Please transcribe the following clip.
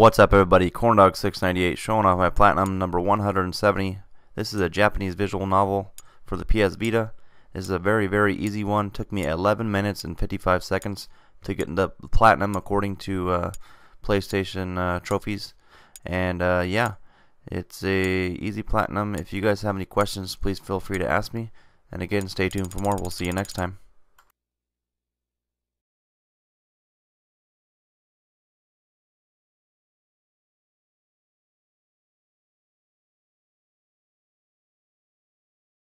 What's up everybody, Corndog698 showing off my Platinum number 170. This is a Japanese visual novel for the PS Vita. This is a very very easy one. Took me 11 minutes and 55 seconds to get the Platinum according to uh, PlayStation uh, trophies. And uh, yeah, it's a easy Platinum. If you guys have any questions, please feel free to ask me. And again, stay tuned for more. We'll see you next time.